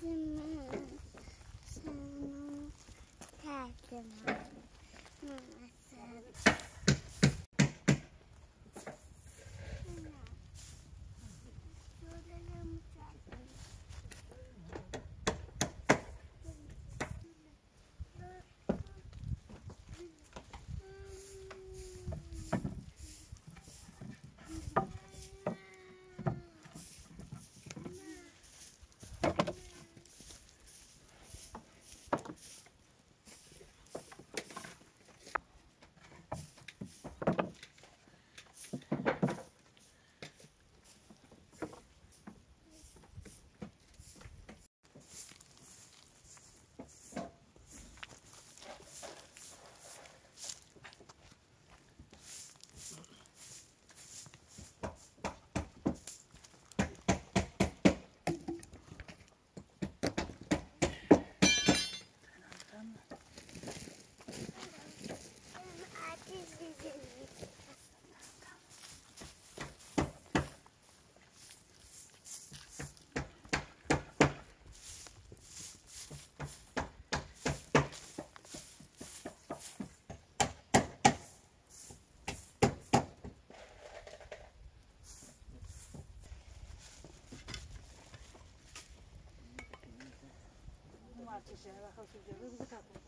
Fatima, Fatima, Fatima. 谢谢啊，好书记，我们不客气。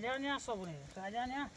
علیان یا صبونه تو علیان یا علیان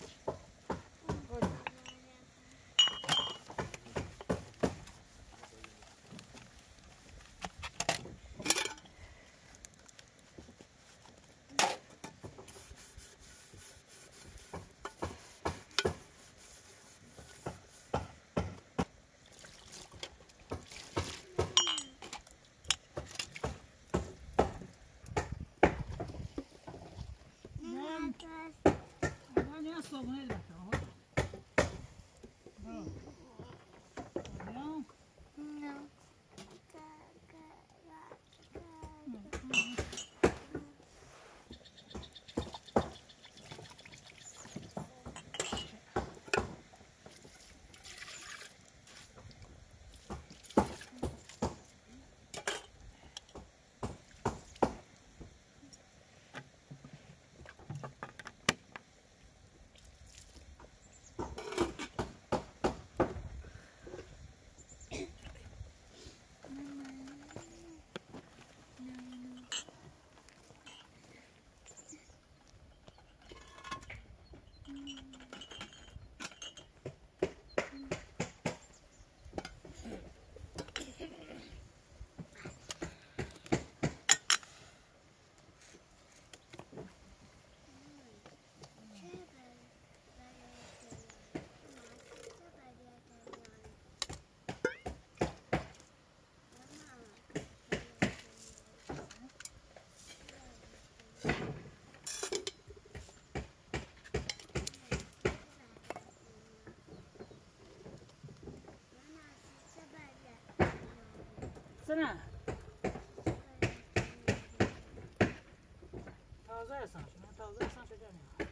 ただ桃さんな桃さんしじゃねえ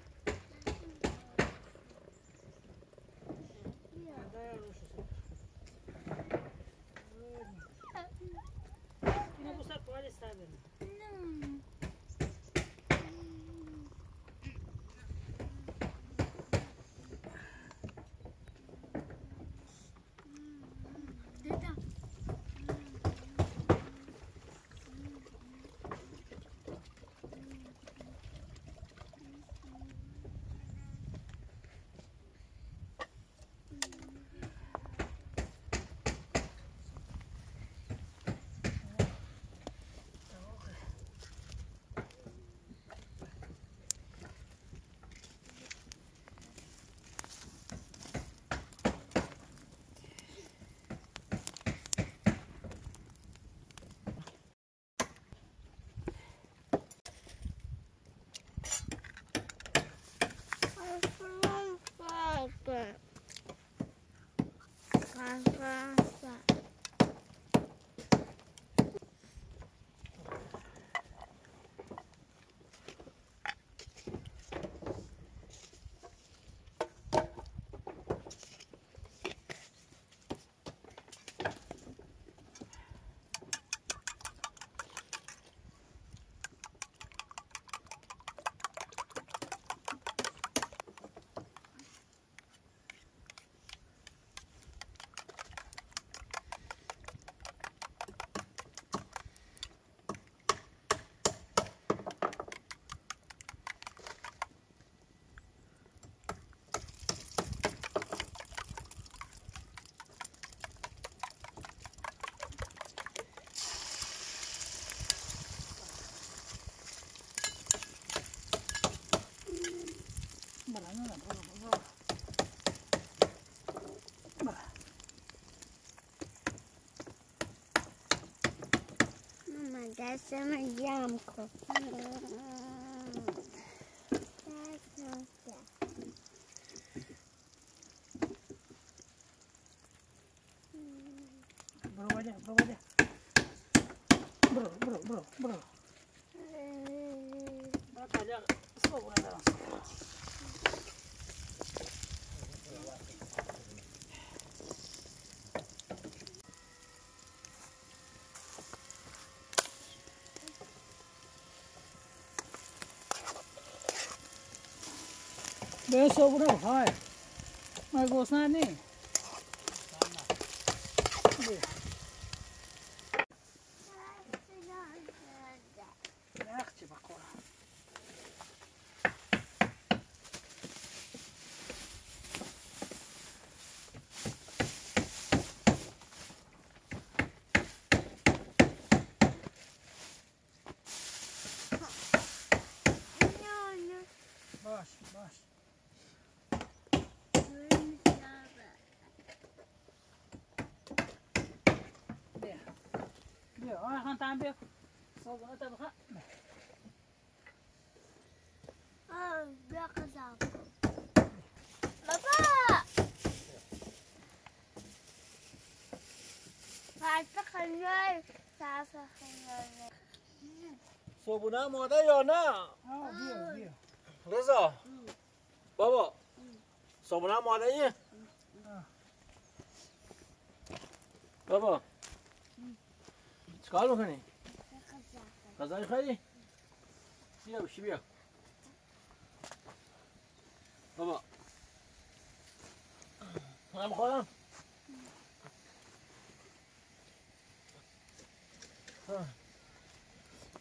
deszem jamko. Bro, bro, bro, bro, bro, bro. Best over of high. My gosnani. آه خان تام بیا صبونه تا بخواه آه، بیا کن. بابا فرس خیلی فرس خیلی صبونه آماده یا نه آه بیا بیا رضا بابا صبونه آماده ای آه. بابا چیکار می‌کنی غذای خیلی؟ بیا بشی بیا. بابا. من بخورم.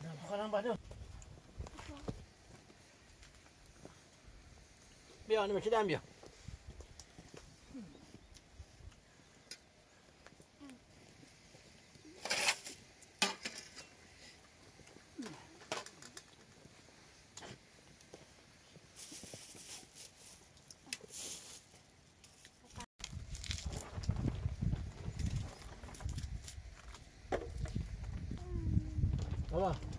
من بخورم بعدو بیا نمیشه دم بیا. بابا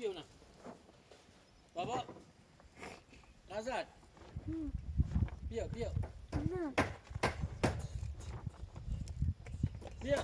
بابا بیا بابا بیا نه بابا آزاد بیا بیا بیا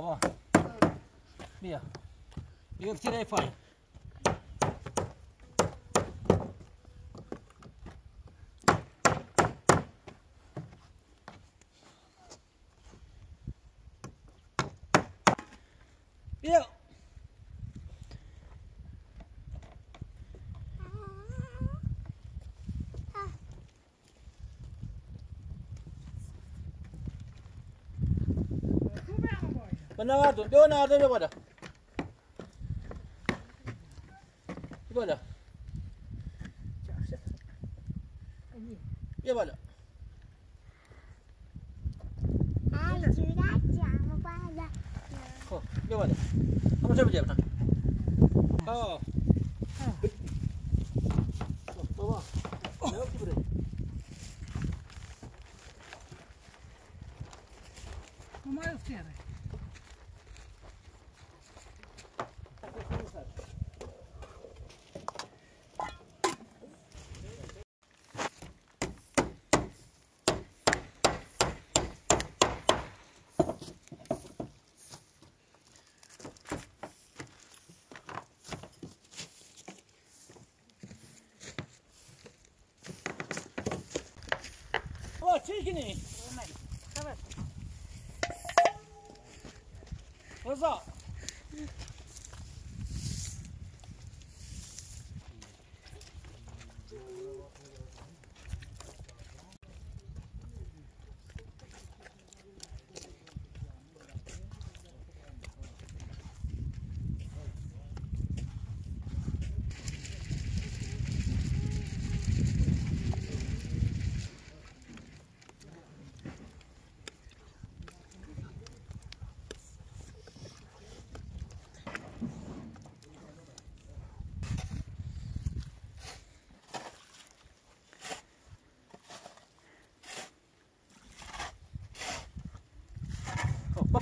Gitu. بابا بیا بیا بتیره پایین بیا نوردون بیا نرده بیا بالا بیا بالا بیا بالا خب بیا بالا همونجا بجا بکن آه بابا نه بره ما افتیاره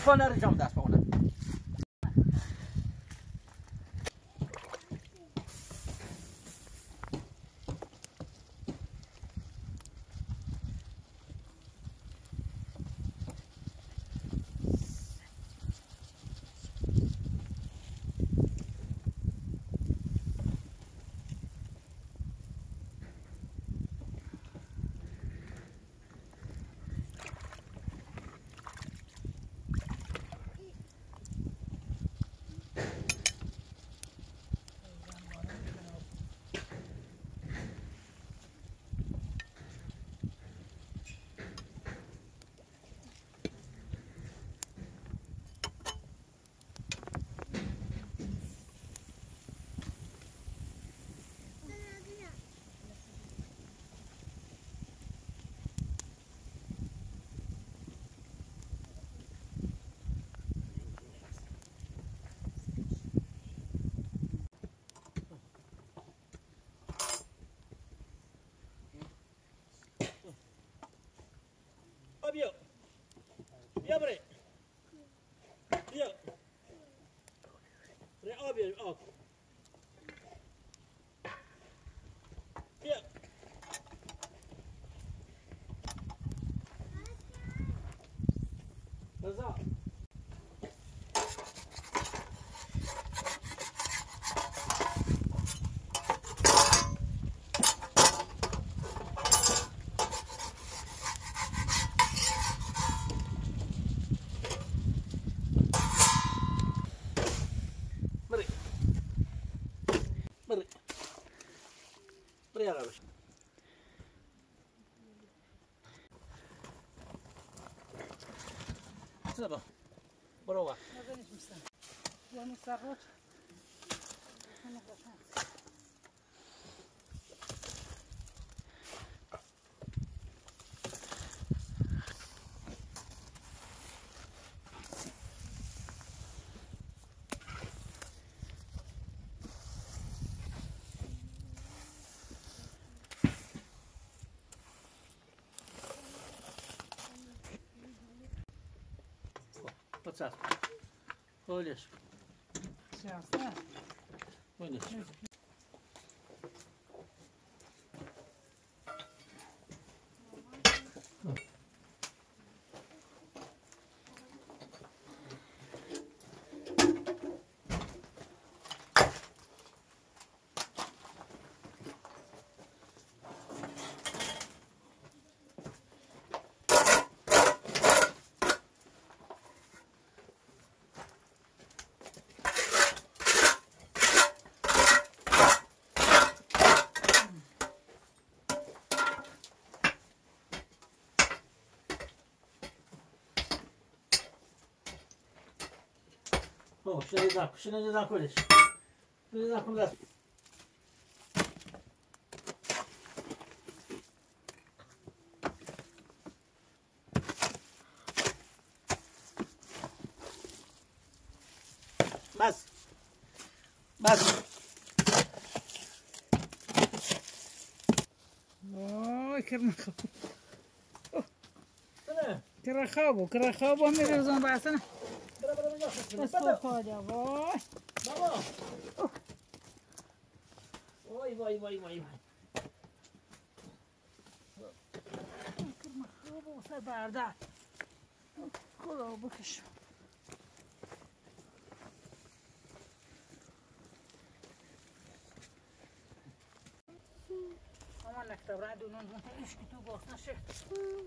پا نره جام دست آ ба барова بابا ما زنش میستم یا مستقوت Oh, şuraya da, şuraya da koyuş. Şuraya da koyuş. بس بس اوه كرنا خابو كرا خابو كرا خابو هم يرزون بعثنا بده. خواهد وای بابا وای وای وای وای وای کرم خوابو سر برده خدا بکش Aman nektar rá dúnon, és ki tu goszna se. Hmm.